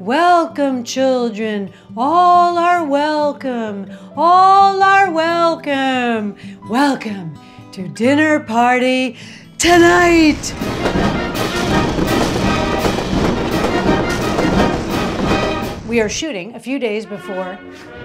Welcome, children. All are welcome. All are welcome. Welcome to dinner party tonight. We are shooting a few days before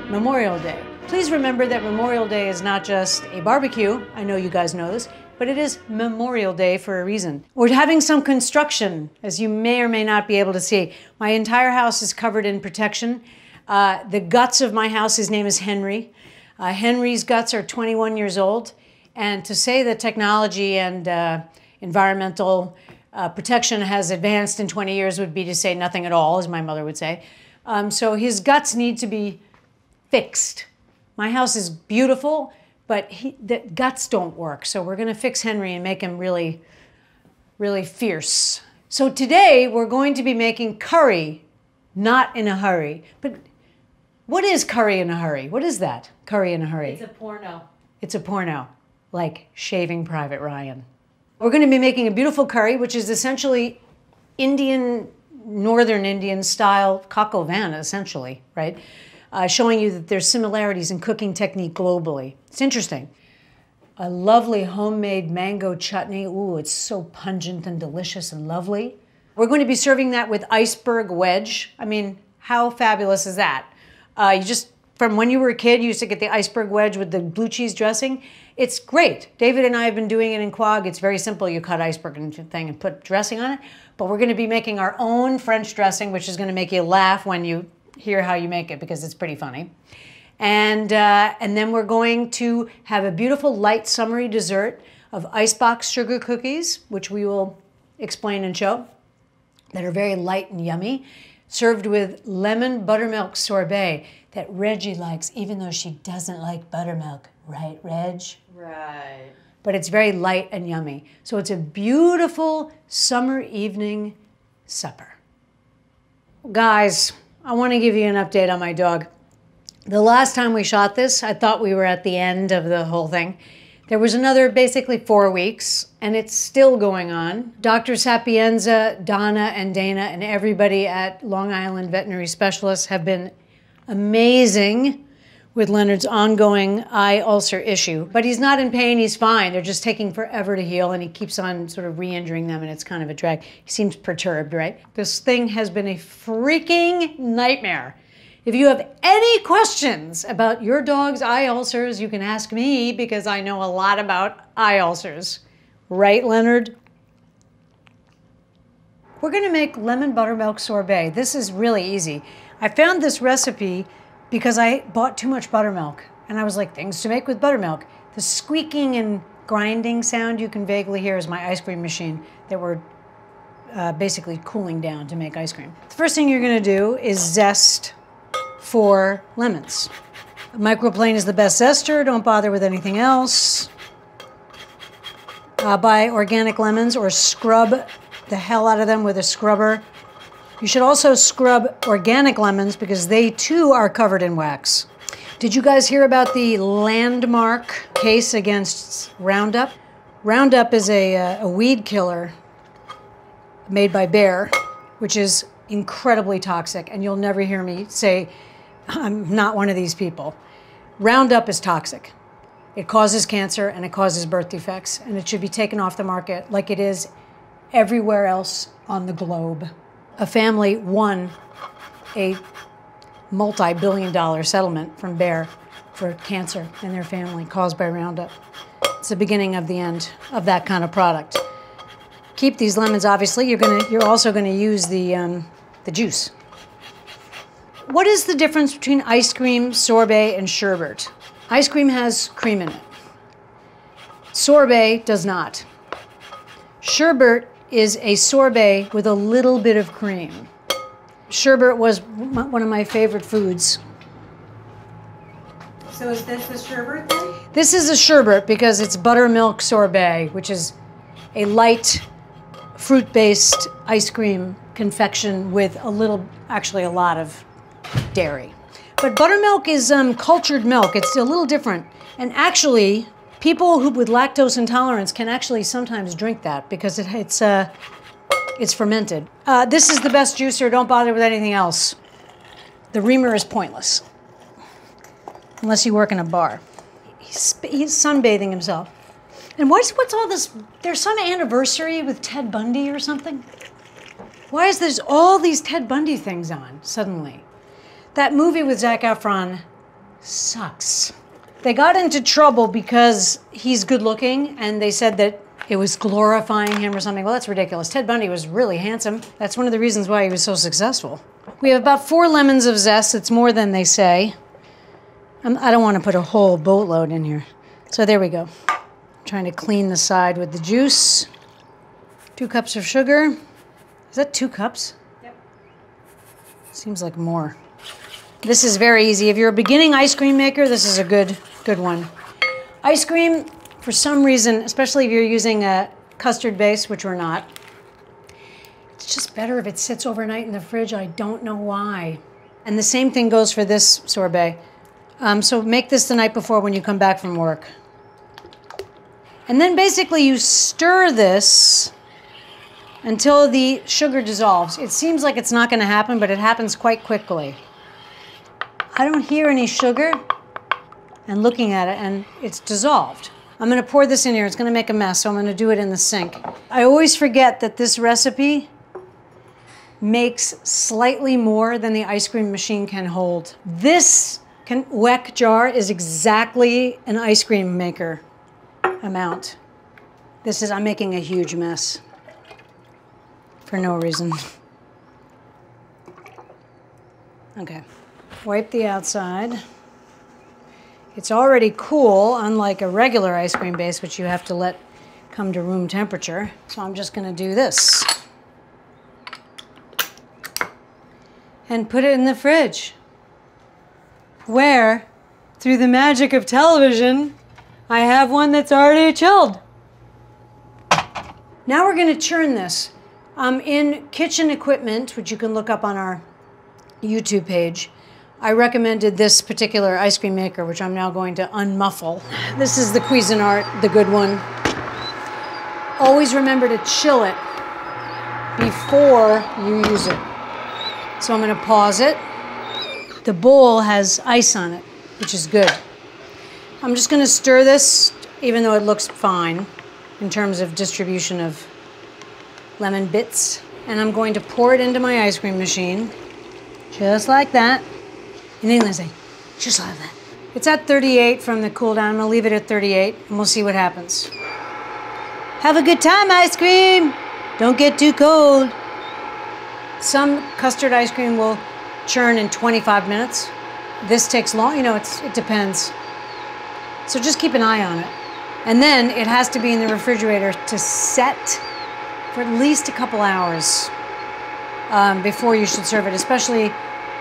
Memorial Day. Please remember that Memorial Day is not just a barbecue. I know you guys know this, but it is Memorial Day for a reason. We're having some construction, as you may or may not be able to see. My entire house is covered in protection. Uh, the guts of my house, his name is Henry. Uh, Henry's guts are 21 years old. And to say that technology and uh, environmental uh, protection has advanced in 20 years would be to say nothing at all, as my mother would say. Um, so his guts need to be fixed. My house is beautiful, but he, the guts don't work. So we're going to fix Henry and make him really, really fierce. So today we're going to be making curry, not in a hurry. But what is curry in a hurry? What is that? Curry in a hurry. It's a porno. It's a porno, like Shaving Private Ryan. We're going to be making a beautiful curry, which is essentially Indian northern Indian style coq au vin, essentially, right? Uh, showing you that there's similarities in cooking technique globally. It's interesting. A lovely homemade mango chutney. Ooh, it's so pungent and delicious and lovely. We're going to be serving that with iceberg wedge. I mean, how fabulous is that? Uh, you just, from when you were a kid, you used to get the iceberg wedge with the blue cheese dressing. It's great. David and I have been doing it in Quogue. It's very simple. You cut iceberg and thing and put dressing on it. But we're going to be making our own French dressing, which is going to make you laugh when you hear how you make it because it's pretty funny. And, uh, and then we're going to have a beautiful light summery dessert of icebox sugar cookies, which we will explain and show, that are very light and yummy, served with lemon buttermilk sorbet that Reggie likes, even though she doesn't like buttermilk. Right, Reg? Right. But it's very light and yummy. So it's a beautiful summer evening supper. Guys, I want to give you an update on my dog. The last time we shot this, I thought we were at the end of the whole thing. There was another basically four weeks, and it's still going on. Dr. Sapienza, Donna, and Dana, and everybody at Long Island Veterinary Specialists have been amazing with Leonard's ongoing eye ulcer issue. But he's not in pain, he's fine. They're just taking forever to heal, and he keeps on sort of re injuring them, and it's kind of a drag. He seems perturbed, right? This thing has been a freaking nightmare. If you have any questions about your dog's eye ulcers, you can ask me because I know a lot about eye ulcers. Right, Leonard? We're gonna make lemon buttermilk sorbet. This is really easy. I found this recipe because I bought too much buttermilk. And I was like, things to make with buttermilk. The squeaking and grinding sound you can vaguely hear is my ice cream machine that we're uh, basically cooling down to make ice cream. The first thing you're gonna do is zest for lemons. Microplane is the best zester, don't bother with anything else. Uh, buy organic lemons or scrub the hell out of them with a scrubber. You should also scrub organic lemons because they too are covered in wax. Did you guys hear about the landmark case against Roundup? Roundup is a, uh, a weed killer made by Bayer, which is incredibly toxic, and you'll never hear me say, I'm not one of these people. Roundup is toxic. It causes cancer and it causes birth defects, and it should be taken off the market like it is everywhere else on the globe. A family won a multi billion dollar settlement from Bayer for cancer in their family caused by Roundup. It's the beginning of the end of that kind of product. Keep these lemons, obviously. You're, gonna, you're also going to use the, um, the juice. What is the difference between ice cream, sorbet, and sherbet? Ice cream has cream in it. Sorbet does not. Sherbet is a sorbet with a little bit of cream. Sherbet was one of my favorite foods. So is this a sherbet thing? This is a sherbet because it's buttermilk sorbet, which is a light fruit-based ice cream confection with a little, actually a lot of dairy. But buttermilk is um, cultured milk. It's a little different. And actually, people who with lactose intolerance can actually sometimes drink that because it, it's uh, It's fermented. Uh, this is the best juicer. Don't bother with anything else. The reamer is pointless unless you work in a bar. He's, he's sunbathing himself. And what's what's all this? There's some anniversary with Ted Bundy or something. Why is there's all these Ted Bundy things on suddenly? That movie with Zac Efron sucks. They got into trouble because he's good looking, and they said that it was glorifying him or something. Well, that's ridiculous. Ted Bundy was really handsome. That's one of the reasons why he was so successful. We have about four lemons of zest. It's more than they say. I'm, I do not want to put a whole boatload in here. So there we go. I'm trying to clean the side with the juice. Two cups of sugar. Is that two cups? Yep. Seems like more. This is very easy. If you're a beginning ice cream maker, this is a good, good one. Ice cream, for some reason, especially if you're using a custard base, which we're not, it's just better if it sits overnight in the fridge. I don't know why. And the same thing goes for this sorbet. Um, so make this the night before when you come back from work. And then basically you stir this until the sugar dissolves. It seems like it's not going to happen, but it happens quite quickly. I don't hear any sugar and looking at it and it's dissolved. I'm gonna pour this in here. It's gonna make a mess, so I'm gonna do it in the sink. I always forget that this recipe makes slightly more than the ice cream machine can hold. This can, Weck jar is exactly an ice cream maker amount. This is, I'm making a huge mess for no reason. Okay wipe the outside. It's already cool, unlike a regular ice cream base, which you have to let come to room temperature. So I'm just gonna do this. And put it in the fridge. Where, through the magic of television, I have one that's already chilled. Now we're gonna churn this. Um, in kitchen equipment, which you can look up on our YouTube page, I recommended this particular ice cream maker, which I'm now going to unmuffle. This is the Cuisinart, the good one. Always remember to chill it before you use it. So I'm going to pause it. The bowl has ice on it, which is good. I'm just going to stir this, even though it looks fine in terms of distribution of lemon bits. And I'm going to pour it into my ice cream machine, just like that. And then Lindsay, just like that. It's at 38 from the cool down. I'm gonna leave it at 38 and we'll see what happens. Have a good time, ice cream. Don't get too cold. Some custard ice cream will churn in 25 minutes. This takes long, you know, it's, it depends. So just keep an eye on it. And then it has to be in the refrigerator to set for at least a couple hours um, before you should serve it, especially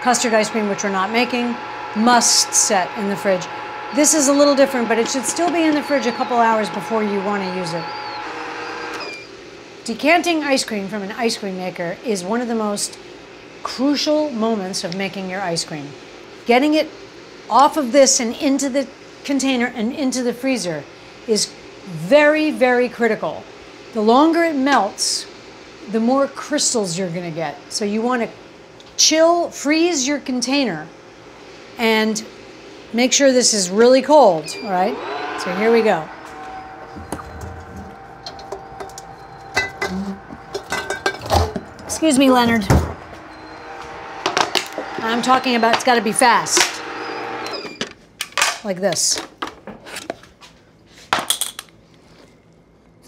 custard ice cream, which we're not making, must set in the fridge. This is a little different, but it should still be in the fridge a couple hours before you want to use it. Decanting ice cream from an ice cream maker is one of the most crucial moments of making your ice cream. Getting it off of this and into the container and into the freezer is very, very critical. The longer it melts, the more crystals you're going to get. So you want to chill, freeze your container and make sure this is really cold, all right? So here we go. Excuse me, Leonard. I'm talking about it's got to be fast. Like this.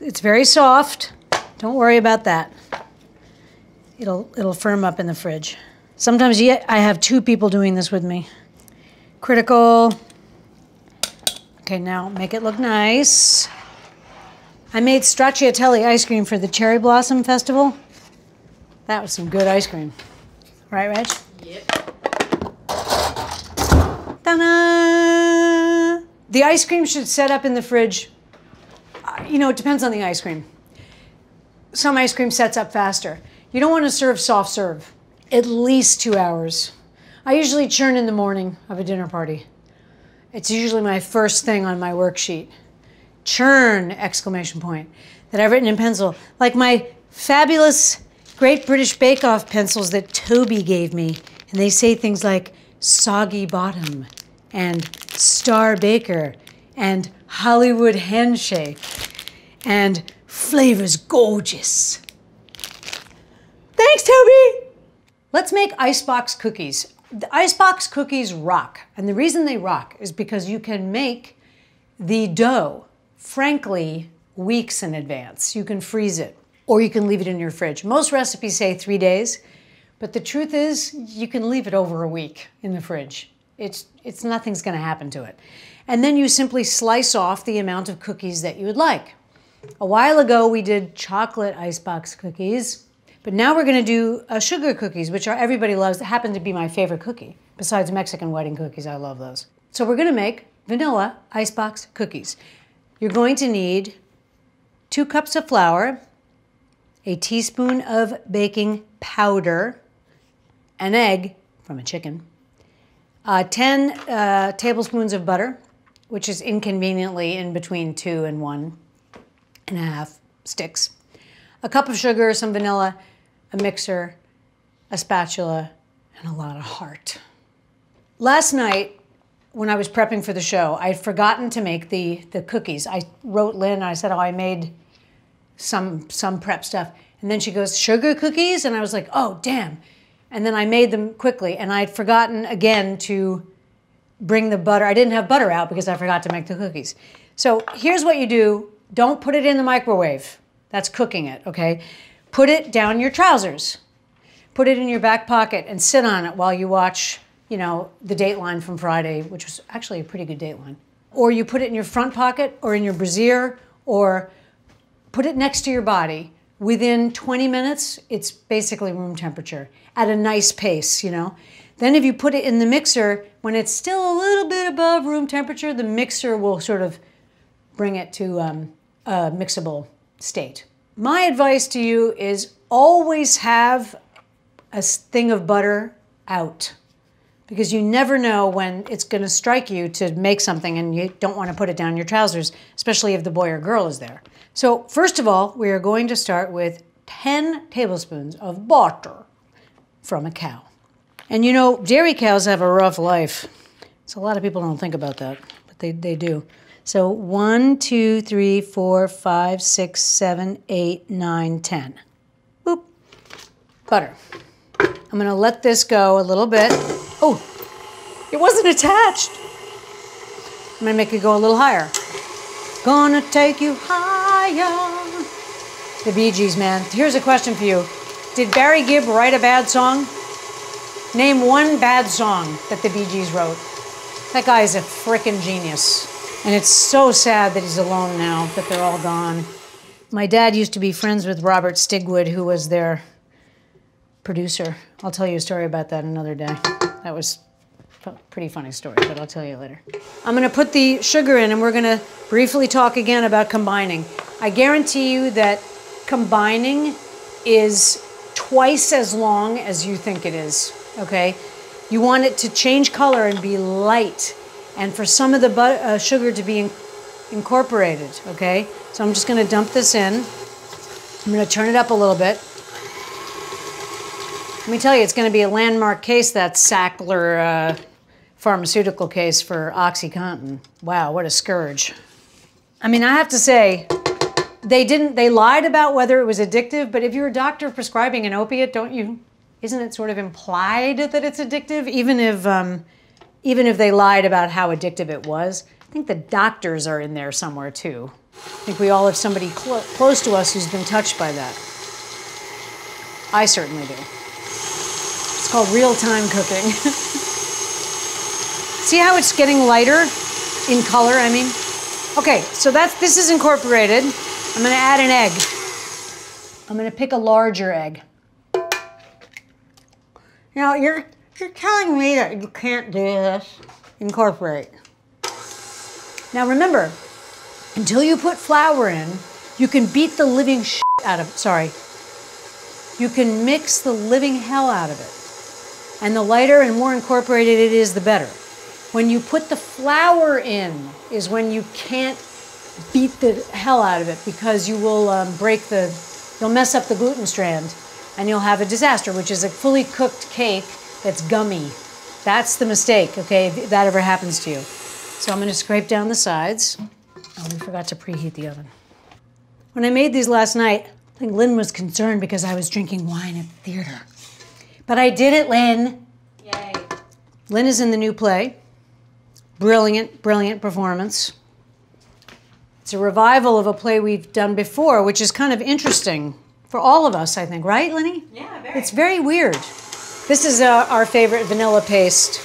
It's very soft. Don't worry about that. It'll, it'll firm up in the fridge. Sometimes I have two people doing this with me. Critical. Okay, now make it look nice. I made stracciatella ice cream for the Cherry Blossom Festival. That was some good ice cream. Right, Reg? Yep. Ta-da! The ice cream should set up in the fridge. Uh, you know, it depends on the ice cream. Some ice cream sets up faster. You don't want to serve soft serve at least two hours. I usually churn in the morning of a dinner party. It's usually my first thing on my worksheet. Churn, exclamation point, that I've written in pencil. Like my fabulous great British Bake Off pencils that Toby gave me, and they say things like soggy bottom and star baker and Hollywood handshake and flavors gorgeous. Thanks, Toby! Let's make icebox cookies. The icebox cookies rock, and the reason they rock is because you can make the dough, frankly, weeks in advance. You can freeze it or you can leave it in your fridge. Most recipes say three days, but the truth is you can leave it over a week in the fridge. It's, it's nothing's gonna happen to it. And then you simply slice off the amount of cookies that you would like. A while ago, we did chocolate icebox cookies, but now we're gonna do uh, sugar cookies, which are everybody loves, that happen to be my favorite cookie. Besides Mexican wedding cookies, I love those. So we're gonna make vanilla icebox cookies. You're going to need two cups of flour, a teaspoon of baking powder, an egg from a chicken, uh, 10 uh, tablespoons of butter, which is inconveniently in between two and one and a half sticks, a cup of sugar, some vanilla, a mixer, a spatula, and a lot of heart. Last night, when I was prepping for the show, I had forgotten to make the, the cookies. I wrote Lynn, and I said, oh, I made some, some prep stuff. And then she goes, sugar cookies? And I was like, oh, damn. And then I made them quickly. And I'd forgotten again to bring the butter. I didn't have butter out because I forgot to make the cookies. So here's what you do. Don't put it in the microwave. That's cooking it, okay? Put it down your trousers. Put it in your back pocket and sit on it while you watch, you know, the Dateline from Friday, which was actually a pretty good Dateline. Or you put it in your front pocket or in your brassiere or put it next to your body. Within 20 minutes, it's basically room temperature at a nice pace, you know. Then if you put it in the mixer, when it's still a little bit above room temperature, the mixer will sort of bring it to um, a mixable state. My advice to you is always have a thing of butter out because you never know when it's going to strike you to make something and you don't want to put it down your trousers, especially if the boy or girl is there. So first of all, we are going to start with 10 tablespoons of butter from a cow. And you know, dairy cows have a rough life. So a lot of people don't think about that, but they, they do. So one, two, three, four, five, six, seven, eight, nine, ten. Boop. Butter. I'm gonna let this go a little bit. Oh, it wasn't attached. I'm gonna make it go a little higher. Gonna take you higher. The Bee Gees, man. Here's a question for you. Did Barry Gibb write a bad song? Name one bad song that the Bee Gees wrote. That guy is a freaking genius. And it's so sad that he's alone now, that they're all gone. My dad used to be friends with Robert Stigwood, who was their producer. I'll tell you a story about that another day. That was a pretty funny story, but I'll tell you later. I'm gonna put the sugar in and we're gonna briefly talk again about combining. I guarantee you that combining is twice as long as you think it is, okay? You want it to change color and be light and for some of the but, uh, sugar to be in incorporated, okay? So I'm just gonna dump this in. I'm gonna turn it up a little bit. Let me tell you, it's gonna be a landmark case, that Sackler uh, pharmaceutical case for OxyContin. Wow, what a scourge. I mean, I have to say, they didn't, they lied about whether it was addictive, but if you're a doctor prescribing an opiate, don't you, isn't it sort of implied that it's addictive? Even if, um, even if they lied about how addictive it was. I think the doctors are in there somewhere too. I think we all have somebody clo close to us who's been touched by that. I certainly do. It's called real-time cooking. See how it's getting lighter in color, I mean? Okay, so that's this is incorporated. I'm gonna add an egg. I'm gonna pick a larger egg. Now you're you're telling me that you can't do this. Incorporate. Now remember, until you put flour in, you can beat the living shit out of, it. sorry, you can mix the living hell out of it. And the lighter and more incorporated it is, the better. When you put the flour in is when you can't beat the hell out of it because you will um, break the, you'll mess up the gluten strand. and you'll have a disaster, which is a fully cooked cake that's gummy. That's the mistake, okay, if that ever happens to you. So I'm gonna scrape down the sides. Oh, we forgot to preheat the oven. When I made these last night, I think Lynn was concerned because I was drinking wine at the theater. But I did it, Lynn. Yay. Lynn is in the new play. Brilliant, brilliant performance. It's a revival of a play we've done before, which is kind of interesting for all of us, I think, right, Lenny? Yeah, very. It's very weird. This is uh, our favorite vanilla paste.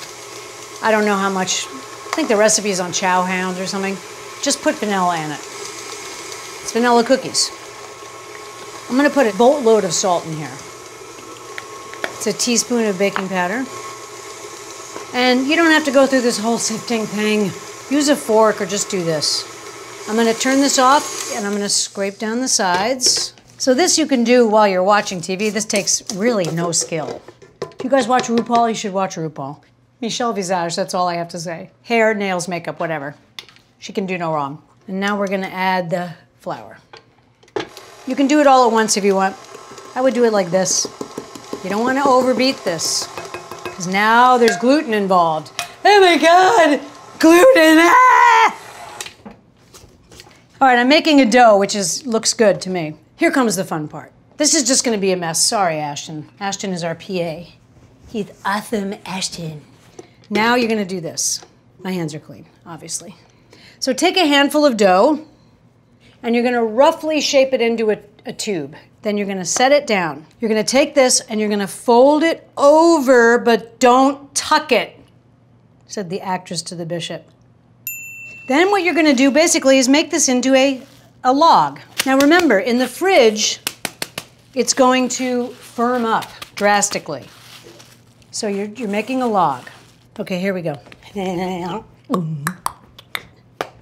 I don't know how much. I think the recipe is on Chowhound or something. Just put vanilla in it. It's vanilla cookies. I'm gonna put a boatload of salt in here. It's a teaspoon of baking powder. And you don't have to go through this whole sifting thing. Use a fork or just do this. I'm gonna turn this off and I'm gonna scrape down the sides. So this you can do while you're watching TV. This takes really no skill. If you guys watch RuPaul, you should watch RuPaul. Michelle Visage, that's all I have to say. Hair, nails, makeup, whatever. She can do no wrong. And now we're gonna add the flour. You can do it all at once if you want. I would do it like this. You don't wanna overbeat this. Because now there's gluten involved. Oh my God, gluten! Ah! All right, I'm making a dough, which is looks good to me. Here comes the fun part. This is just gonna be a mess. Sorry, Ashton. Ashton is our PA. He's awesome, Ashton. Now you're gonna do this. My hands are clean, obviously. So take a handful of dough, and you're gonna roughly shape it into a, a tube. Then you're gonna set it down. You're gonna take this and you're gonna fold it over, but don't tuck it, said the actress to the bishop. Then what you're gonna do basically is make this into a, a log. Now remember, in the fridge, it's going to firm up drastically. So you're, you're making a log. Okay, here we go.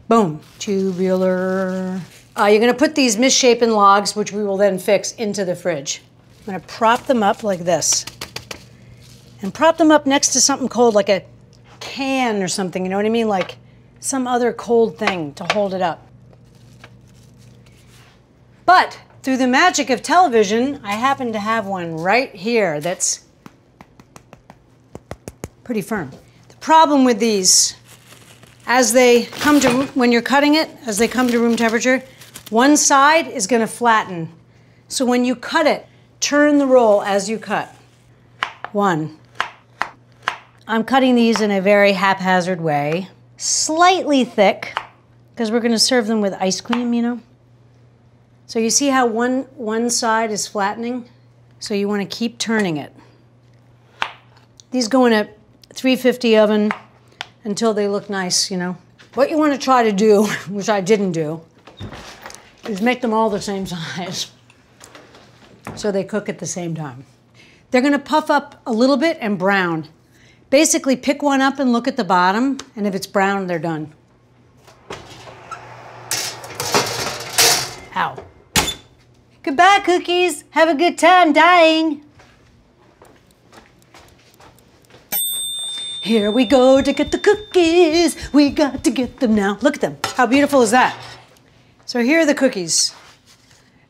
Boom, tubular. Uh, you're gonna put these misshapen logs, which we will then fix, into the fridge. I'm gonna prop them up like this. And prop them up next to something cold, like a can or something, you know what I mean? Like some other cold thing to hold it up. But through the magic of television, I happen to have one right here that's pretty firm. The problem with these, as they come to, when you're cutting it, as they come to room temperature, one side is gonna flatten. So when you cut it, turn the roll as you cut. One. I'm cutting these in a very haphazard way, slightly thick, because we're gonna serve them with ice cream, you know? So you see how one, one side is flattening? So you wanna keep turning it. These go in a 350 oven until they look nice, you know? What you wanna try to do, which I didn't do, is make them all the same size so they cook at the same time. They're gonna puff up a little bit and brown. Basically, pick one up and look at the bottom, and if it's brown, they're done. Ow. Goodbye, cookies. Have a good time dying. Here we go to get the cookies. We got to get them now. Look at them. How beautiful is that? So here are the cookies.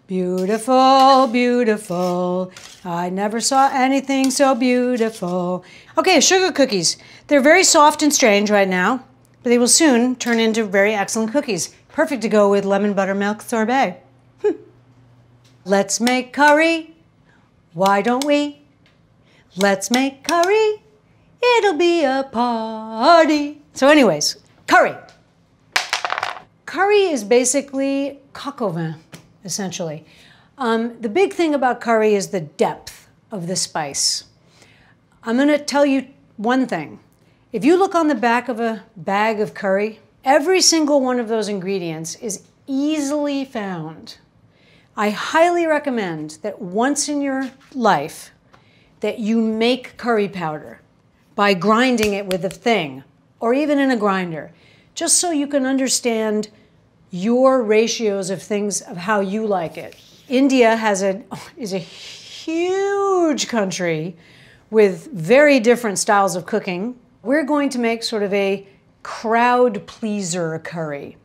Beautiful, beautiful. I never saw anything so beautiful. Okay, sugar cookies. They're very soft and strange right now, but they will soon turn into very excellent cookies. Perfect to go with lemon buttermilk sorbet. Hmm. Let's make curry. Why don't we? Let's make curry. It'll be a party. So, anyways, curry. Curry is basically coq au vin, essentially. Um, the big thing about curry is the depth of the spice. I'm going to tell you one thing. If you look on the back of a bag of curry, every single one of those ingredients is easily found. I highly recommend that once in your life that you make curry powder by grinding it with a thing or even in a grinder, just so you can understand your ratios of things of how you like it. India has a is a huge country with very different styles of cooking. We're going to make sort of a crowd pleaser curry,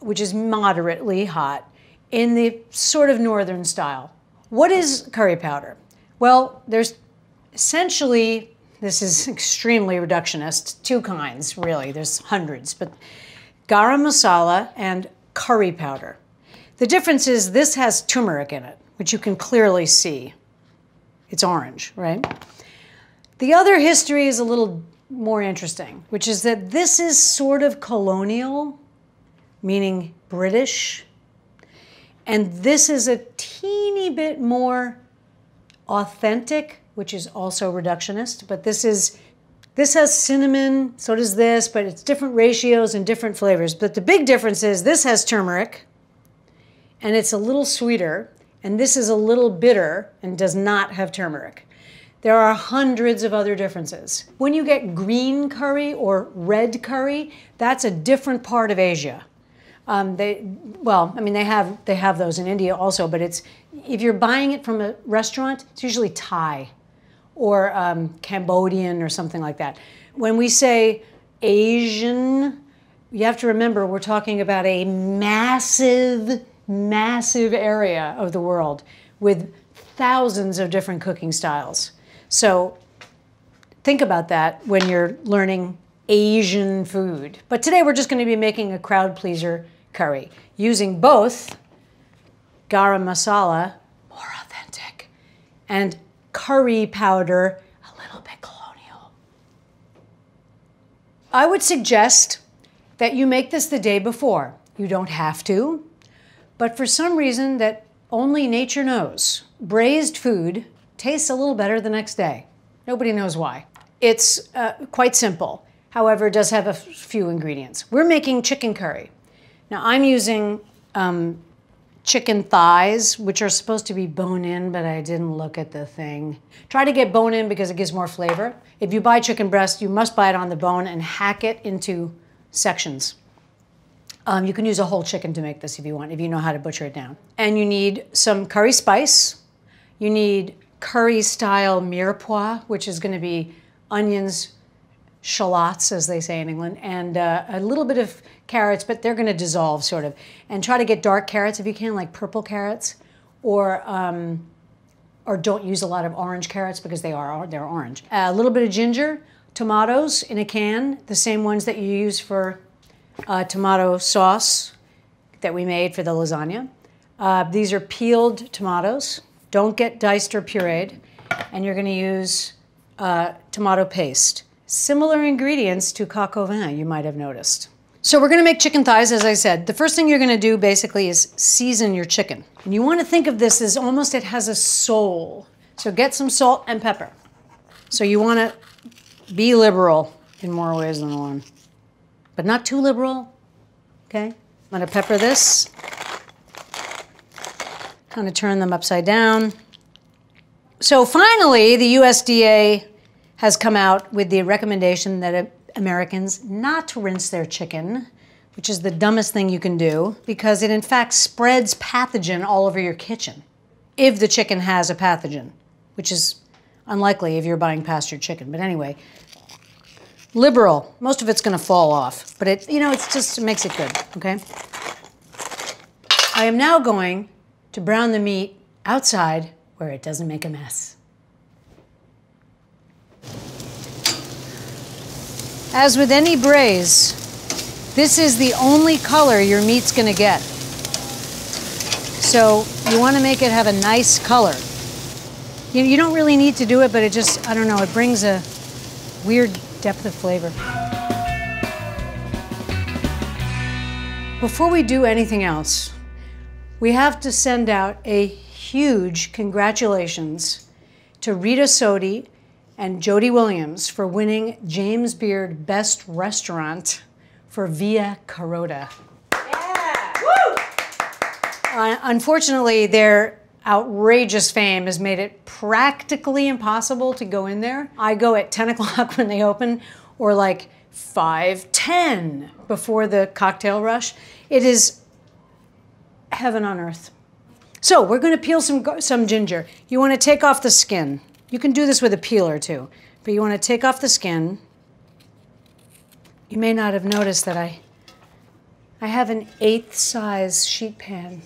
which is moderately hot in the sort of northern style. What is curry powder? Well, there's essentially, this is extremely reductionist, two kinds really, there's hundreds, but garam masala and curry powder. The difference is this has turmeric in it, which you can clearly see. It's orange, right? The other history is a little more interesting, which is that this is sort of colonial, meaning British, and this is a teeny bit more authentic, which is also reductionist, but this is this has cinnamon, so does this, but it's different ratios and different flavors. But the big difference is this has turmeric and it's a little sweeter, and this is a little bitter and does not have turmeric. There are hundreds of other differences. When you get green curry or red curry, that's a different part of Asia. Um, they, well, I mean, they have they have those in India also, but it's if you're buying it from a restaurant, it's usually Thai or um, Cambodian or something like that. When we say Asian, you have to remember we're talking about a massive, massive area of the world with thousands of different cooking styles. So think about that when you're learning Asian food. But today we're just going to be making a crowd pleaser curry using both garam masala, more authentic, and curry powder, a little bit colonial. I would suggest that you make this the day before. You don't have to, but for some reason that only nature knows, braised food tastes a little better the next day. Nobody knows why. It's uh, quite simple. However, it does have a few ingredients. We're making chicken curry. Now I'm using um, chicken thighs, which are supposed to be bone in, but I didn't look at the thing. Try to get bone in because it gives more flavor. If you buy chicken breast, you must buy it on the bone and hack it into sections. Um, you can use a whole chicken to make this if you want, if you know how to butcher it down. And you need some curry spice. You need curry style mirepoix, which is going to be onions, shallots, as they say in England, and uh, a little bit of carrots, but they're going to dissolve sort of. And try to get dark carrots if you can, like purple carrots, or um, or don't use a lot of orange carrots because they are they're orange. a little bit of ginger, tomatoes in a can, the same ones that you use for uh, tomato sauce that we made for the lasagna. Uh, these are peeled tomatoes. Don't get diced or pureed, and you're going to use uh, tomato paste. Similar ingredients to coq au vin, you might have noticed. So we're gonna make chicken thighs, as I said. The first thing you're gonna do basically is season your chicken. And you wanna think of this as almost it has a soul. So get some salt and pepper. So you wanna be liberal in more ways than one, but not too liberal, okay? I'm gonna pepper this. Kind of turn them upside down. So finally, the USDA has come out with the recommendation that Americans not to rinse their chicken, which is the dumbest thing you can do because it in fact spreads pathogen all over your kitchen if the chicken has a pathogen, which is unlikely if you're buying pastured chicken. But anyway, liberal, most of it's going to fall off, but it you know, it's just it makes it good, okay? I am now going to brown the meat outside where it doesn't make a mess. As with any braise, this is the only color your meat's gonna get. So you wanna make it have a nice color. You, you don't really need to do it, but it just, I don't know, it brings a weird depth of flavor. Before we do anything else, we have to send out a huge congratulations to Rita Sodi and Jody Williams for winning James Beard Best Restaurant for Via Carota. Yeah! Woo! Uh, unfortunately, their outrageous fame has made it practically impossible to go in there. I go at 10 o'clock when they open, or like 5:10 before the cocktail rush. It is heaven on earth. So we're going to peel some some ginger. You want to take off the skin. You can do this with a peeler too, but you want to take off the skin. You may not have noticed that I, I have an eighth size sheet pan.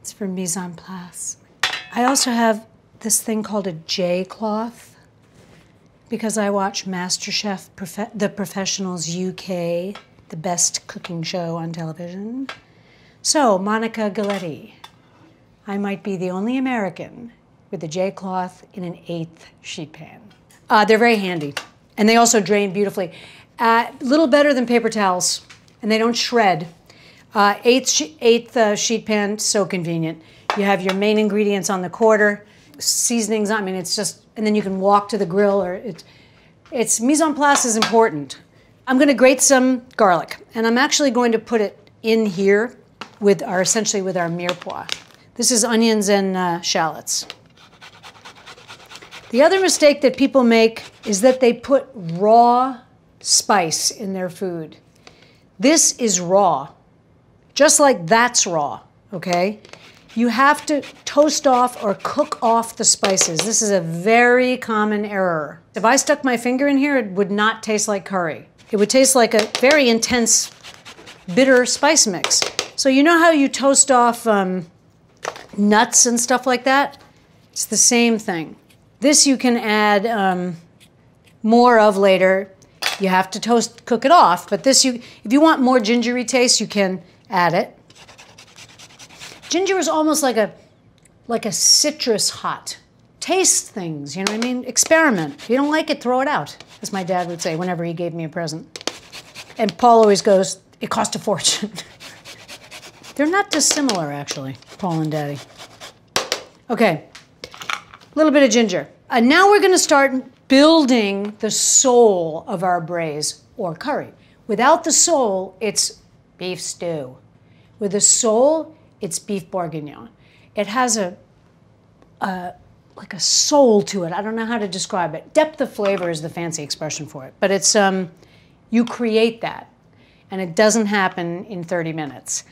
It's for mise en place. I also have this thing called a J cloth because I watch MasterChef Profe- The Professionals UK, the best cooking show on television. So, Monica Galetti, I might be the only American with a J cloth in an eighth sheet pan. Uh, they're very handy, and they also drain beautifully. A little better than paper towels, and they don't shred. Uh, eighth she- eighth uh, sheet pan, so convenient. You have your main ingredients on the quarter, seasonings. I mean, it's just, and then you can walk to the grill, or it, it's mise en place is important. I'm going to grate some garlic, and I'm actually going to put it in here with our essentially with our mirepoix. This is onions and uh, shallots. The other mistake that people make is that they put raw spice in their food. This is raw, just like that's raw, okay? You have to toast off or cook off the spices. This is a very common error. If I stuck my finger in here, it would not taste like curry. It would taste like a very intense, bitter spice mix. So, you know how you toast off um, nuts and stuff like that? It's the same thing. This you can add um, more of later. You have to toast, cook it off, but this you, if you want more gingery taste, you can add it. Ginger is almost like a, like a citrus hot. Taste things, you know what I mean? Experiment. If you don't like it, throw it out, as my dad would say whenever he gave me a present. And Paul always goes, it cost a fortune. They're not dissimilar, actually, Paul and Daddy. Okay, a little bit of ginger. And now we're going to start building the soul of our braise or curry. Without the soul, it's beef stew. With the soul, it's beef bourguignon. It has a, a like a soul to it. I don't know how to describe it. Depth of flavor is the fancy expression for it. But it's um, you create that, and it doesn't happen in 30 minutes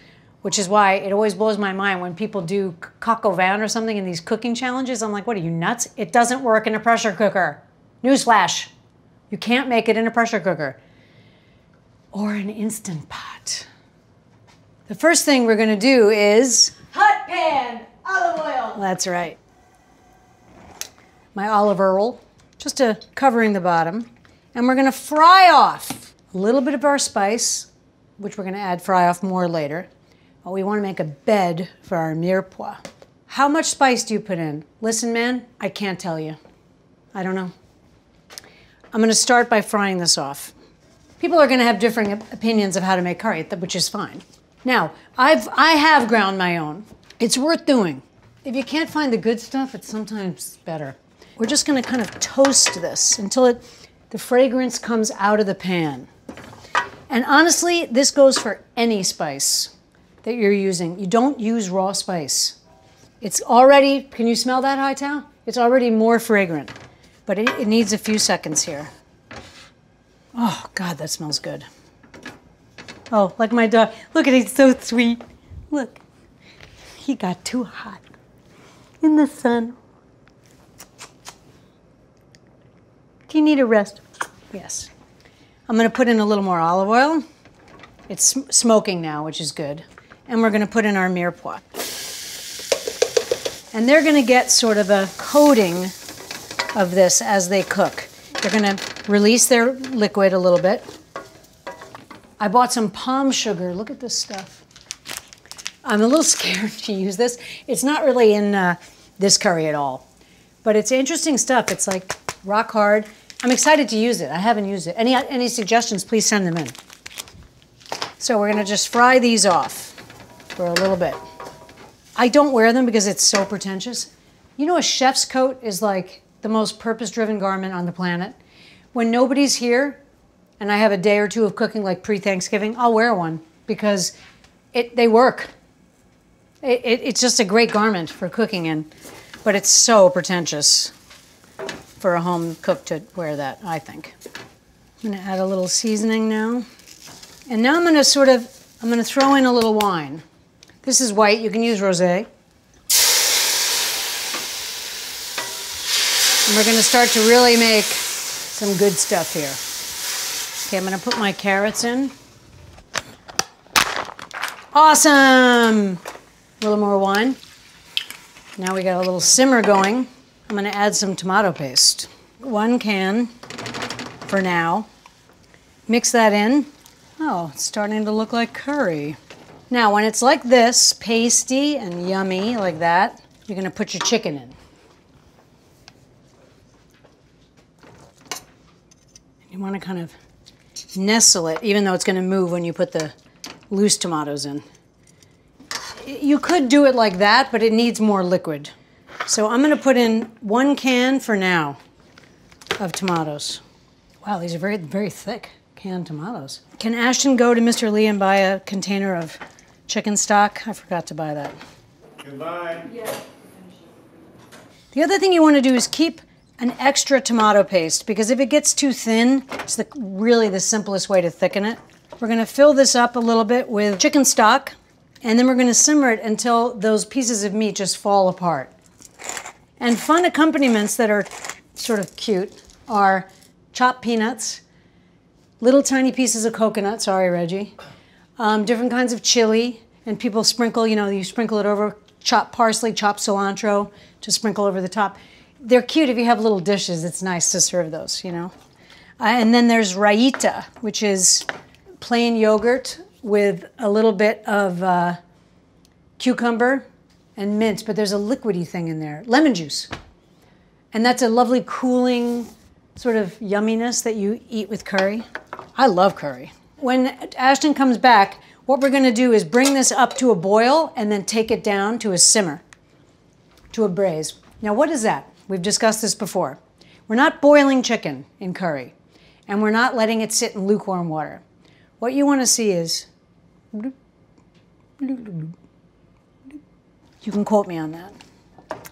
which is why it always blows my mind when people do coq au vin or something in these cooking challenges. I'm like, what are you nuts? It doesn't work in a pressure cooker. Newsflash. You can't make it in a pressure cooker or an instant pot. The first thing we're going to do is Hot pan, olive oil. that's right. My olive oil, just a covering the bottom. And we're going to fry off a little bit of our spice, which we're going to add fry off more later. We want to make a bed for our mirepoix. How much spice do you put in? Listen, man, I can't tell you. I don't know. I'm going to start by frying this off. People are going to have differing opinions of how to make curry, which is fine. Now, I've I have ground my own. It's worth doing. If you can't find the good stuff, it's sometimes better. We're just going to kind of toast this until it the fragrance comes out of the pan. And honestly, this goes for any spice that you're using. You don't use raw spice. It's already, can you smell that, Hightown? It's already more fragrant, but it, it needs a few seconds here. Oh, God, that smells good. Oh, like my dog. Look at he's so sweet. Look, he got too hot in the sun. Do you need a rest? Yes. I'm going to put in a little more olive oil. It's smoking now, which is good. And we're going to put in our mirepoix. And they're going to get sort of a coating of this as they cook. They're going to release their liquid a little bit. I bought some palm sugar. Look at this stuff. I'm a little scared to use this. It's not really in uh, this curry at all, but it's interesting stuff. It's like rock hard. I'm excited to use it. I haven't used it. Any any suggestions? Please send them in. So we're gonna just fry these off for a little bit. I don't wear them because it's so pretentious. You know, a chef's coat is like the most purpose-driven garment on the planet. When nobody's here, and I have a day or two of cooking like pre-Thanksgiving, I'll wear one because it they work. It, it, it's just a great garment for cooking in, but it's so pretentious for a home cook to wear that, I think. I'm gonna add a little seasoning now. And now I'm gonna sort of, I'm gonna throw in a little wine. This is white, you can use rosé. And we're gonna start to really make some good stuff here. Okay, I'm gonna put my carrots in. Awesome! A little more wine. Now we got a little simmer going. I'm going to add some tomato paste. One can for now. Mix that in. Oh, it's starting to look like curry. Now, when it's like this, pasty and yummy like that, you're going to put your chicken in. You want to kind of nestle it, even though it's going to move when you put the loose tomatoes in. You could do it like that, but it needs more liquid. So I'm going to put in one can for now of tomatoes. Wow, these are very, very thick canned tomatoes. Can Ashton go to Mr. Lee and buy a container of chicken stock? I forgot to buy that. Goodbye. Yeah. The other thing you want to do is keep an extra tomato paste because if it gets too thin, it's the, really the simplest way to thicken it. We're going to fill this up a little bit with chicken stock and then we're going to simmer it until those pieces of meat just fall apart. And fun accompaniments that are sort of cute are chopped peanuts, little tiny pieces of coconut, sorry, Reggie, um, different kinds of chili, and people sprinkle, you know, you sprinkle it over, chopped parsley, chopped cilantro to sprinkle over the top. They're cute if you have little dishes, it's nice to serve those, you know. Uh, and then there's raita, which is plain yogurt with a little bit of uh, cucumber and mint, but there's a liquidy thing in there, lemon juice. And that's a lovely cooling sort of yumminess that you eat with curry. I love curry. When Ashton comes back, what we're gonna do is bring this up to a boil and then take it down to a simmer, to a braise. Now what is that? We've discussed this before. We're not boiling chicken in curry, and we're not letting it sit in lukewarm water. What you wanna see is, you can quote me on that.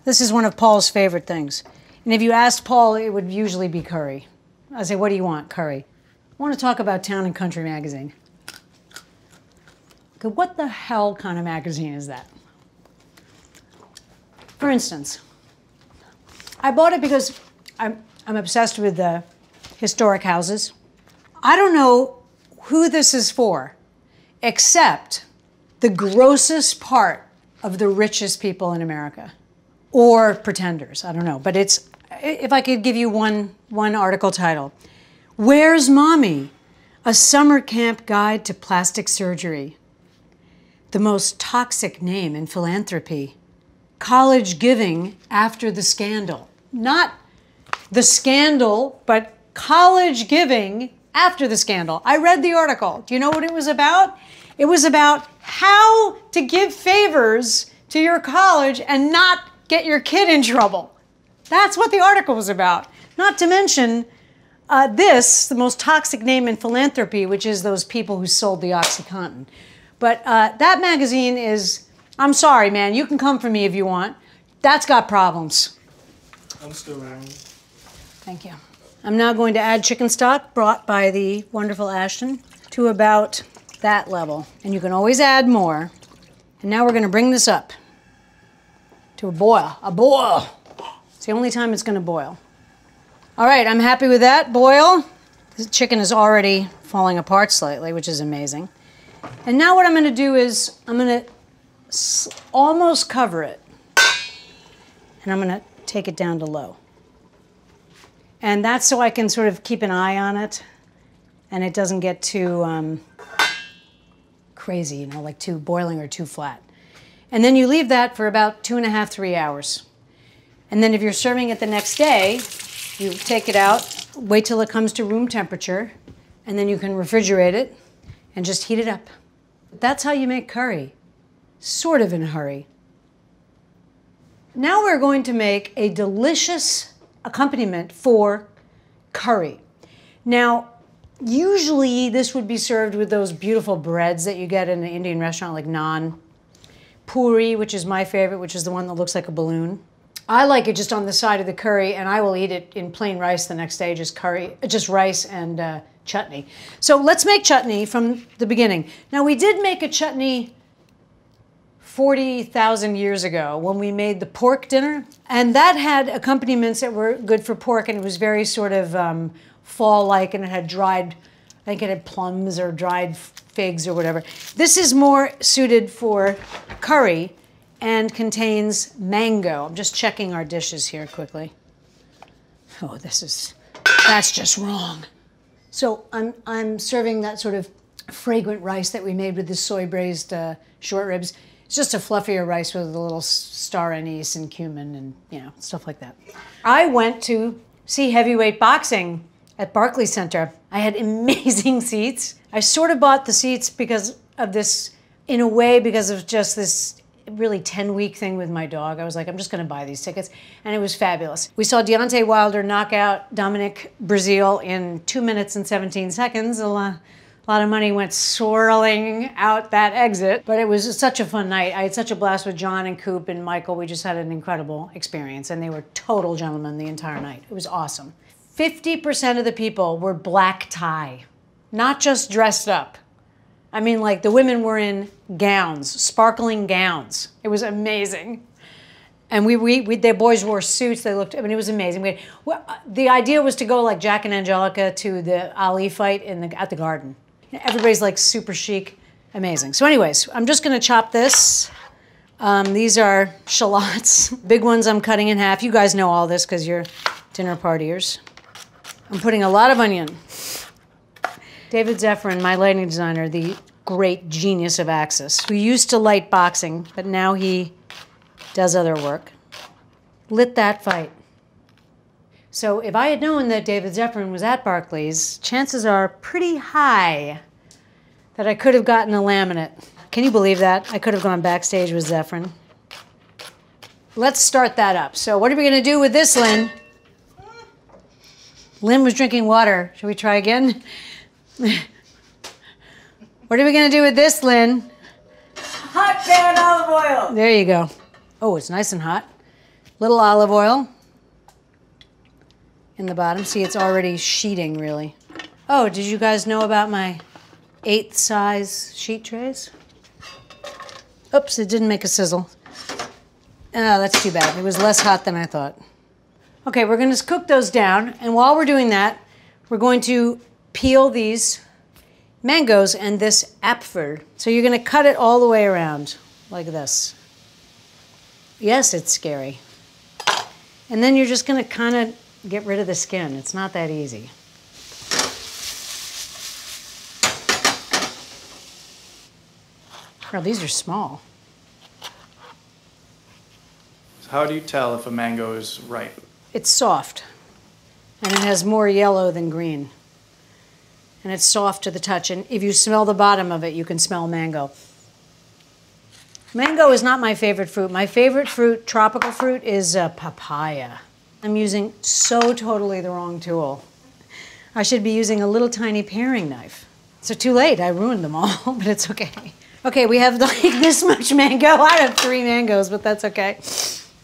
This is one of Paul's favorite things. And if you asked Paul, it would usually be curry. I say, what do you want? Curry. I want to talk about Town and Country magazine. What the hell kind of magazine is that? For instance, I bought it because I'm, I'm obsessed with the historic houses. I don't know who this is for, except the grossest part of the richest people in America or pretenders. I don't know. But it's, if I could give you one, one article title Where's Mommy? A Summer Camp Guide to Plastic Surgery. The most toxic name in philanthropy. College giving after the scandal. Not the scandal, but college giving after the scandal. I read the article. Do you know what it was about? It was about how to give favors to your college and not get your kid in trouble. That's what the article was about. Not to mention uh, this, the most toxic name in philanthropy, which is those people who sold the OxyContin. But uh, that magazine is, I'm sorry, man, you can come for me if you want. That's got problems. I'm still around. Thank you. I'm now going to add chicken stock brought by the wonderful Ashton to about that level. And you can always add more. And now we're going to bring this up to a boil. A boil. It's the only time it's going to boil. All right, I'm happy with that boil. The chicken is already falling apart slightly, which is amazing. And now what I'm going to do is I'm going to almost cover it. And I'm going to take it down to low. And that's so I can sort of keep an eye on it and it doesn't get too um, crazy, you know, like too boiling or too flat. And then you leave that for about two and a half, three hours. And then if you're serving it the next day, you take it out, wait till it comes to room temperature, and then you can refrigerate it and just heat it up. That's how you make curry, sort of in a hurry. Now we're going to make a delicious accompaniment for curry. Now, usually this would be served with those beautiful breads that you get in an Indian restaurant like naan, puri, which is my favorite, which is the one that looks like a balloon. I like it just on the side of the curry, and I will eat it in plain rice the next day, just curry, just rice and uh, chutney. So let's make chutney from the beginning. Now we did make a chutney 40,000 years ago when we made the pork dinner, and that had accompaniments that were good for pork, and it was very sort of um, fall-like, and it had dried, I think it had plums or dried figs or whatever. This is more suited for curry, and contains mango. I'm just checking our dishes here quickly. Oh, this is, that's just wrong. So I'm, I'm serving that sort of fragrant rice that we made with the soy braised uh, short ribs. It's just a fluffier rice with a little star anise and cumin and, you know, stuff like that. I went to see heavyweight boxing at Barclays Center. I had amazing seats. I sort of bought the seats because of this, in a way, because of just this really 10 week thing with my dog. I was like, I'm just going to buy these tickets. And it was fabulous. We saw Deontay Wilder knock out Dominic Breazeale in two minutes and 17 seconds. A lot, a lot of money went swirling out that exit, but it was such a fun night. I had such a blast with John and Coop and Michael. We just had an incredible experience, and they were total gentlemen the entire night. It was awesome. 50% of the people were black tie, not just dressed up. I mean, like the women were in gowns, sparkling gowns. It was amazing. And we, we, we their boys wore suits. They looked, I mean, it was amazing. We had, well, the idea was to go like Jack and Anjelica to the Ali fight in the, at the garden. Everybody's like super chic, amazing. So, anyways, I'm just gonna chop this. Um, these are shallots, big ones I'm cutting in half. You guys know all this because you're dinner partiers. I'm putting a lot of onion. David Zeffren, my lighting designer, the great genius of Axis, who used to light boxing, but now he does other work, lit that fight. So if I had known that David Zeffren was at Barclays, chances are pretty high that I could have gotten a laminate. Can you believe that? I could have gone backstage with Zeffren. Let's start that up. So what are we going to do with this, Lynn? Lynn was drinking water. Should we try again? what are we going to do with this, Lynn? Hot pan olive oil. There you go. Oh, it's nice and hot. Little olive oil in the bottom. See, it's already sheeting, really. Oh, did you guys know about my eighth size sheet trays? Oops, it didn't make a sizzle. Oh, that's too bad. It was less hot than I thought. Okay, we're going to cook those down. And while we're doing that, we're going to peel these mangoes and this apfel. So you're going to cut it all the way around like this. Yes, it's scary. And then you're just going to kind of get rid of the skin. It's not that easy. Well, these are small. How do you tell if a mango is ripe? It's soft, and it has more yellow than green. And it's soft to the touch. And if you smell the bottom of it, you can smell mango. Mango is not my favorite fruit. My favorite fruit, tropical fruit, is uh, papaya. I'm using so totally the wrong tool. I should be using a little tiny paring knife. So too late, I ruined them all, but it's okay. Okay, we have like this much mango. I have three mangoes, but that's okay.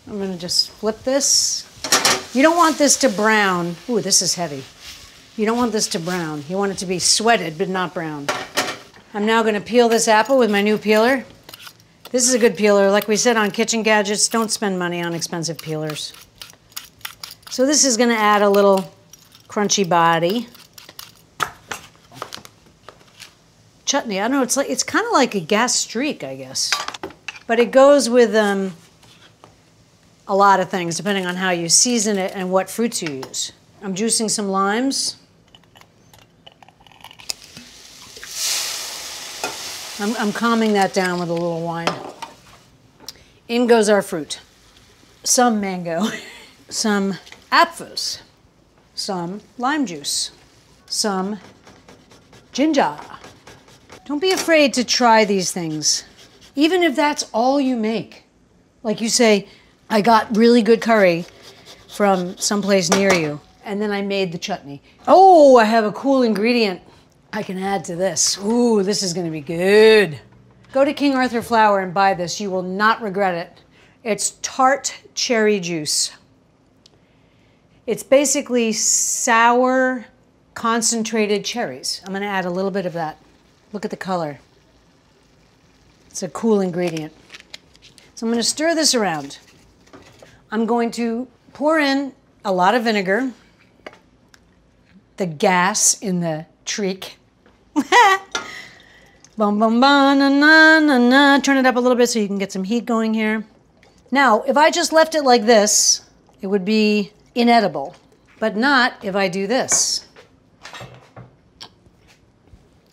I'm gonna just flip this. You don't want this to brown. Ooh, this is heavy. You don't want this to brown. You want it to be sweated, but not brown. I'm now gonna peel this apple with my new peeler. This is a good peeler. Like we said on Kitchen Gadgets, don't spend money on expensive peelers. So this is gonna add a little crunchy body. Chutney, I don't know, it's like it's kind of like a gastrique, I guess. But it goes with um, a lot of things depending on how you season it and what fruits you use. I'm juicing some limes. I'm, I'm calming that down with a little wine. In goes our fruit. Some mango, some apfels, some lime juice, some ginger. Don't be afraid to try these things, even if that's all you make. Like you say, I got really good curry from someplace near you, and then I made the chutney. Oh, I have a cool ingredient I can add to this. Ooh, this is gonna be good. Go to King Arthur Flour and buy this. You will not regret it. It's tart cherry juice. It's basically sour concentrated cherries. I'm gonna add a little bit of that. Look at the color. It's a cool ingredient. So I'm gonna stir this around. I'm going to pour in a lot of vinegar, the gas in the treak. Bum bum bum na na na na. Turn it up a little bit so you can get some heat going here. Now, if I just left it like this, it would be inedible, but not if I do this.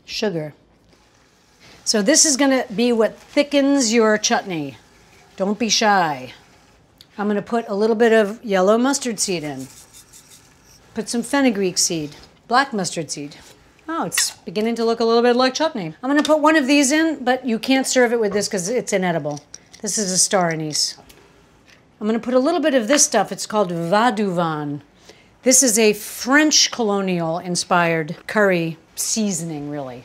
Sugar. So this is going to be what thickens your chutney. Don't be shy. I'm going to put a little bit of yellow mustard seed in. Put some fenugreek seed, black mustard seed. Oh, it's beginning to look a little bit like chutney. I'm going to put one of these in, but you can't serve it with this because it's inedible. This is a star anise. I'm going to put a little bit of this stuff. It's called vadouvan. This is a French colonial inspired curry seasoning, really.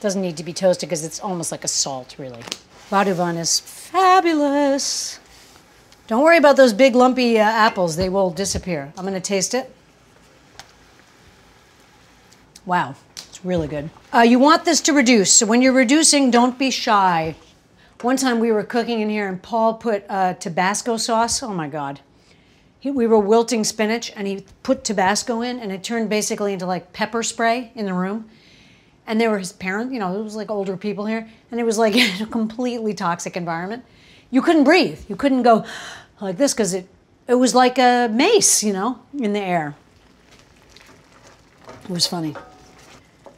Doesn't need to be toasted because it's almost like a salt, really. Vadouvan is fabulous. Don't worry about those big lumpy uh, apples. They will disappear. I'm going to taste it. Wow, it's really good. Uh, you want this to reduce. So when you're reducing, don't be shy. One time we were cooking in here and Paul put uh, Tabasco sauce. Oh my God. He, we were wilting spinach and he put Tabasco in and it turned basically into like pepper spray in the room. And there were his parents, you know, it was like older people here. And it was like a completely toxic environment. You couldn't breathe. You couldn't go like this because it, it was like a mace, you know, in the air. It was funny.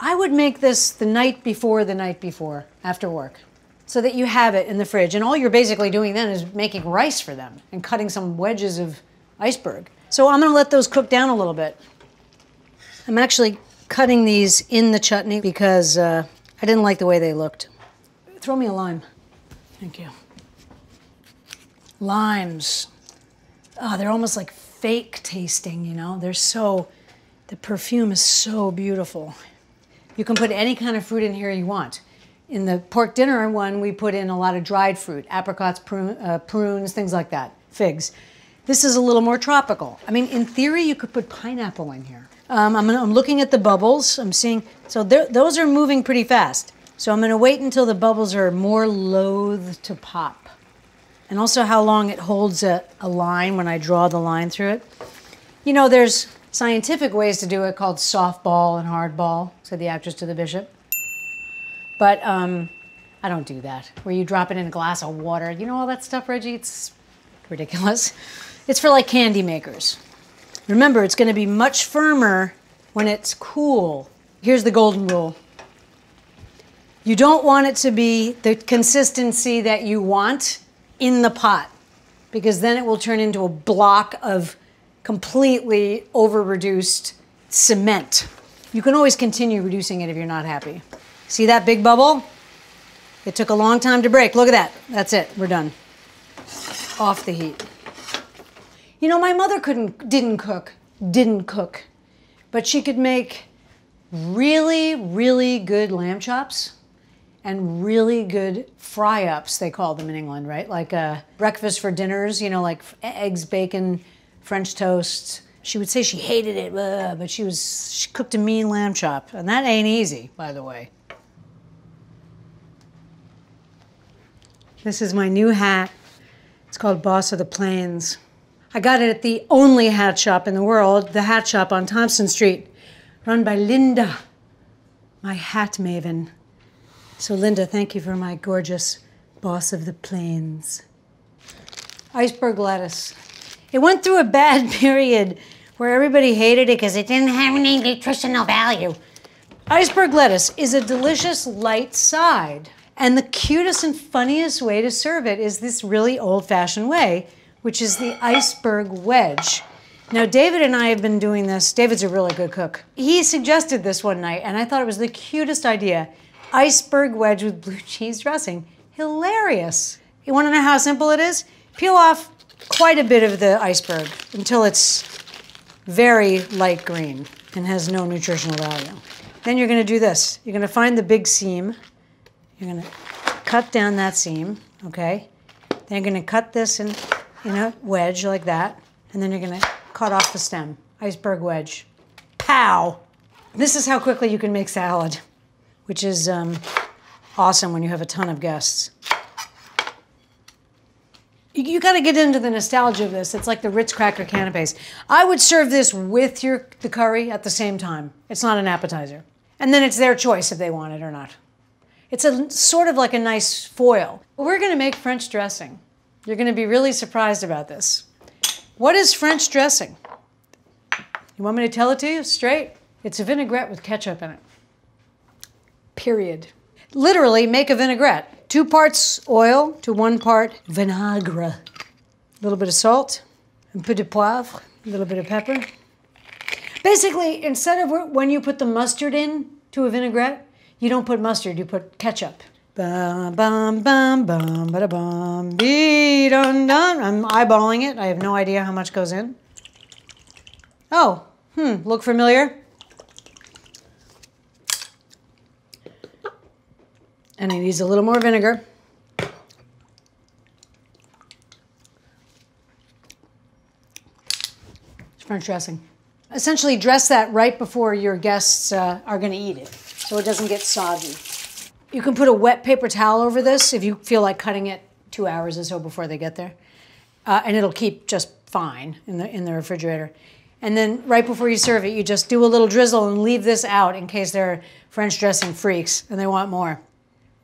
I would make this the night before the night before after work so that you have it in the fridge. And all you're basically doing then is making rice for them and cutting some wedges of iceberg. So I'm going to let those cook down a little bit. I'm actually cutting these in the chutney because uh, I didn't like the way they looked. Throw me a lime. Thank you. Limes. Oh, they're almost like fake tasting, you know? They're so, the perfume is so beautiful. You can put any kind of fruit in here you want. In the pork dinner one, we put in a lot of dried fruit, apricots, prune, uh, prunes, things like that, figs. This is a little more tropical. I mean, in theory, you could put pineapple in here. Um, I'm, gonna, I'm, looking at the bubbles. I'm seeing, so those are moving pretty fast. So I'm gonna wait until the bubbles are more loath to pop. And also how long it holds a, a line when I draw the line through it. You know, there's scientific ways to do it called softball and hardball, said the actress to the bishop. But um, I don't do that, where you drop it in a glass of water. You know all that stuff, Reggie? It's ridiculous. It's for like candy makers. Remember, it's going to be much firmer when it's cool. Here's the golden rule. You don't want it to be the consistency that you want in the pot because then it will turn into a block of completely over reduced cement. You can always continue reducing it if you're not happy. See that big bubble? It took a long time to break. Look at that. That's it. We're done. Off the heat. You know, my mother couldn't, didn't cook, didn't cook, but she could make really, really good lamb chops and really good fry ups, they call them in England, right? Like a breakfast for dinners, you know, like eggs, bacon, French toast. She would say she hated it, but she was she cooked a mean lamb chop, and that ain't easy, by the way. This is my new hat. It's called Boss of the Plains. I got it at the only hat shop in the world, the hat shop on Thompson Street, run by Linda, my hat maven. So, Linda, thank you for my gorgeous Boss of the Plains. Iceberg lettuce. It went through a bad period where everybody hated it because it didn't have any nutritional value. Iceberg lettuce is a delicious light side. And the cutest and funniest way to serve it is this really old fashioned way, which is the iceberg wedge. Now, David and I have been doing this. David's a really good cook. He suggested this one night, and I thought it was the cutest idea. Iceberg wedge with blue cheese dressing. Hilarious. You want to know how simple it is? Peel off quite a bit of the iceberg until it's very light green and has no nutritional value. Then you're going to do this. You're going to find the big seam. You're to cut down that seam, okay? Then you're going to cut this in, in a wedge like that. And then you're going to cut off the stem. Iceberg wedge. Pow! This is how quickly you can make salad, which is um, awesome when you have a ton of guests you, got to get into the nostalgia of this. It's like the Ritz cracker canapes. I would serve this with your the curry at the same time. It's not an appetizer. And then it's their choice if they want it or not. It's a sort of like a nice foil. We're going to make French dressing. You're going to be really surprised about this. What is French dressing? You want me to tell it to you straight? It's a vinaigrette with ketchup in it. Period. Literally, make a vinaigrette. Two parts oil to one part vinaigrette. A little bit of salt, un peu de poivre, a little bit of pepper. Basically, instead of when you put the mustard in to a vinaigrette, you don't put mustard, you put ketchup. Bum, bum, bum, bum, ba bum, bee, dun, dun. I'm eyeballing it. I have no idea how much goes in. Oh, hmm, look familiar? And it needs a little more vinegar. It's French dressing. Essentially, dress that right before your guests uh, are going to eat it so it doesn't get soggy. You can put a wet paper towel over this if you feel like cutting it two hours or so before they get there. Uh, and it'll keep just fine in the, in the refrigerator. And then right before you serve it, you just do a little drizzle and leave this out in case they're French dressing freaks and they want more.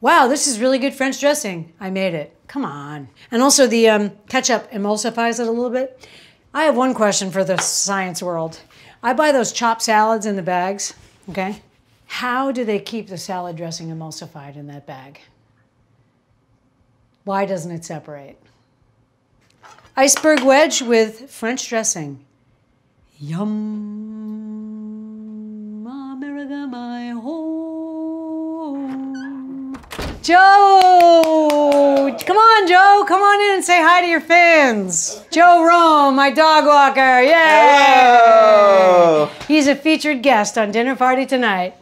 Wow, this is really good French dressing. I made it. Come on. And also the um, ketchup emulsifies it a little bit. I have one question for the science world. I buy those chopped salads in the bags, okay? How do they keep the salad dressing emulsified in that bag? Why doesn't it separate? Iceberg wedge with French dressing. Yum, America, my home. Joe! Come on, Joe. Come on in and say hi to your fans. Joe Rome, my dog walker. Yay! Hello. He's a featured guest on Dinner Party tonight.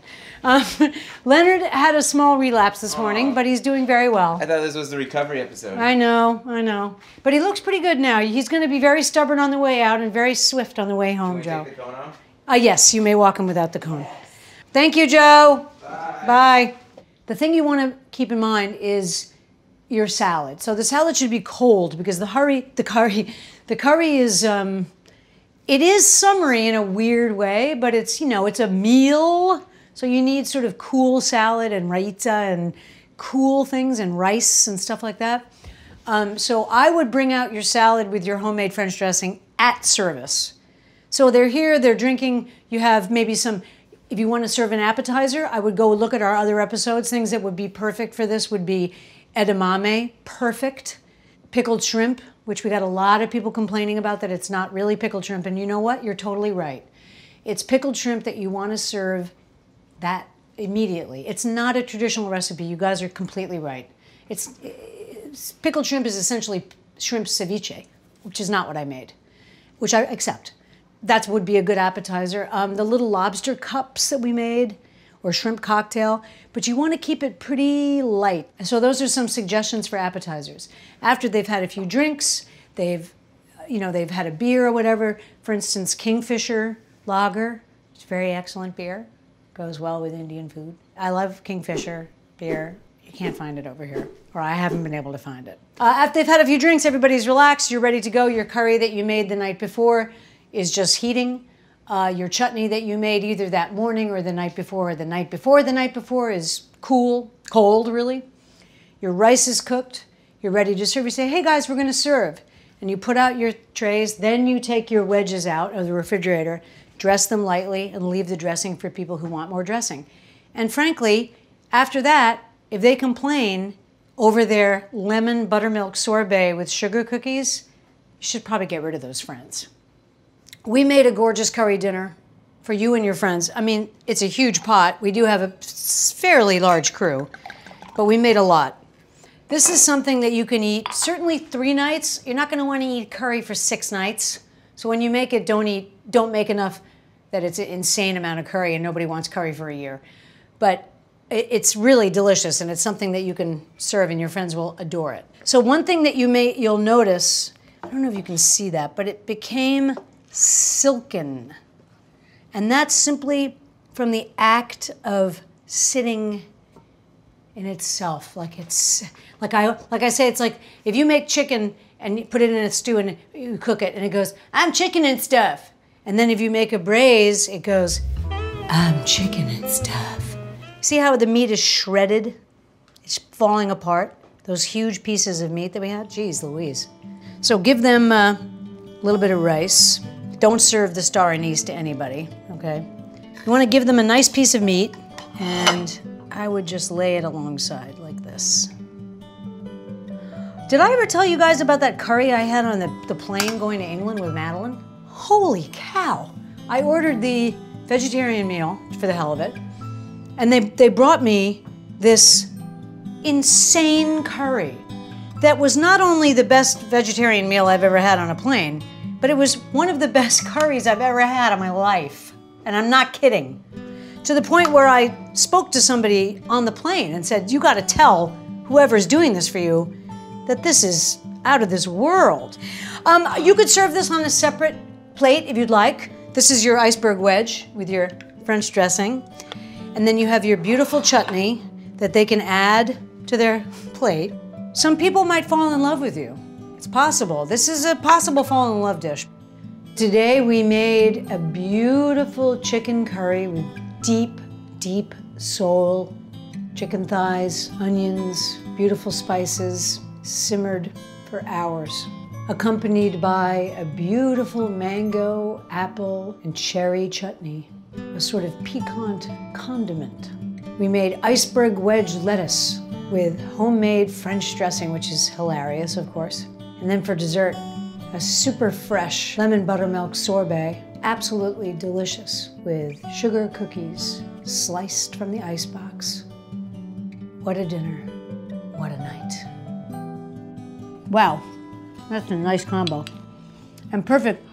Um, Leonard had a small relapse this morning, but he's doing very well. I thought this was the recovery episode. I know, I know. But he looks pretty good now. He's going to be very stubborn on the way out and very swift on the way home, Joe. take the cone off? Uh, yes, you may walk him without the cone. Thank you, Joe. Bye. Bye. The thing you want to keep in mind is your salad. So the salad should be cold because the curry, the curry, the curry is, um, it is summery in a weird way, but it's you know it's a meal, so you need sort of cool salad and raita and cool things and rice and stuff like that. Um, so I would bring out your salad with your homemade French dressing at service. So they're here, they're drinking. You have maybe some, if you want to serve an appetizer, I would go look at our other episodes. Things that would be perfect for this would be edamame, perfect. Pickled shrimp, which we got a lot of people complaining about that it's not really pickled shrimp. And you know what? You're totally right. It's pickled shrimp that you want to serve that immediately. It's not a traditional recipe. You guys are completely right. It's, it's pickled shrimp is essentially shrimp ceviche, which is not what I made, which I accept that would be a good appetizer. Um, the little lobster cups that we made, or shrimp cocktail, but you want to keep it pretty light. So those are some suggestions for appetizers. After they've had a few drinks, they've, you know, they've had a beer or whatever. For instance, Kingfisher Lager, it's very excellent beer, goes well with Indian food. I love Kingfisher beer. You can't find it over here, or I haven't been able to find it. Uh, after they've had a few drinks, everybody's relaxed. You're ready to go. Your curry that you made the night before is just heating. Uh, your chutney that you made either that morning or the night before or the night before the night before is cool, cold really. Your rice is cooked. You're ready to serve. You say, hey guys, we're going to serve. And you put out your trays. Then you take your wedges out of the refrigerator, dress them lightly, and leave the dressing for people who want more dressing. And frankly, after that, if they complain over their lemon buttermilk sorbet with sugar cookies, you should probably get rid of those friends. We made a gorgeous curry dinner for you and your friends. I mean, it's a huge pot. We do have a fairly large crew, but we made a lot. This is something that you can eat certainly three nights. You're not going to want to eat curry for six nights. So when you make it, don't eat, don't make enough that it's an insane amount of curry and nobody wants curry for a year. But it's really delicious and it's something that you can serve and your friends will adore it. So one thing that you may you'll notice, I don't know if you can see that, but it became silken. And that's simply from the act of sitting in itself. Like it's like I like I say, it's like if you make chicken and you put it in a stew and you cook it and it goes, I'm chicken and stuff. And then if you make a braise, it goes, I'm chicken and stuff. See how the meat is shredded? It's falling apart. Those huge pieces of meat that we had, geez Louise. So give them uh, a little bit of rice. Don't serve the star anise to anybody, okay? You wanna give them a nice piece of meat, and I would just lay it alongside like this. Did I ever tell you guys about that curry I had on the, the plane going to England with Madeline? Holy cow! I ordered the vegetarian meal for the hell of it, and they, they brought me this insane curry that was not only the best vegetarian meal I've ever had on a plane, but it was one of the best curries I've ever had in my life. And I'm not kidding. To the point where I spoke to somebody on the plane and said, You gotta tell whoever's doing this for you that this is out of this world. Um, you could serve this on a separate plate if you'd like. This is your iceberg wedge with your French dressing. And then you have your beautiful chutney that they can add to their plate. Some people might fall in love with you. It's possible. This is a possible fall in love dish. Today we made a beautiful chicken curry with deep, deep soul, chicken thighs, onions, beautiful spices, simmered for hours, accompanied by a beautiful mango, apple, and cherry chutney, a sort of piquant condiment. We made iceberg wedge lettuce with homemade French dressing, which is hilarious, of course. And then for dessert, a super fresh lemon buttermilk sorbet, absolutely delicious, with sugar cookies sliced from the icebox. What a dinner. What a night. Wow, that's a nice combo. And perfect,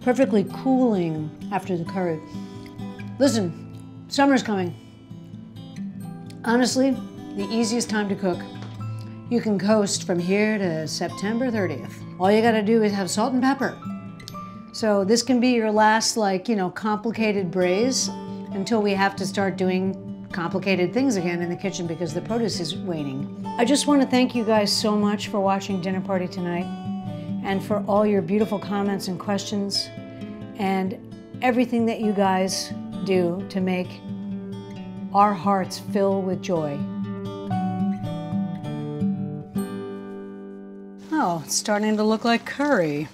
perfectly cooling after the curry. Listen, summer's coming. Honestly, the easiest time to cook. You can coast from here to September 30th. All you gotta do is have salt and pepper. So this can be your last, like, you know, complicated braise until we have to start doing complicated things again in the kitchen because the produce is waning. I just want to thank you guys so much for watching Dinner Party tonight and for all your beautiful comments and questions and everything that you guys do to make our hearts fill with joy. Oh, it's starting to look like curry.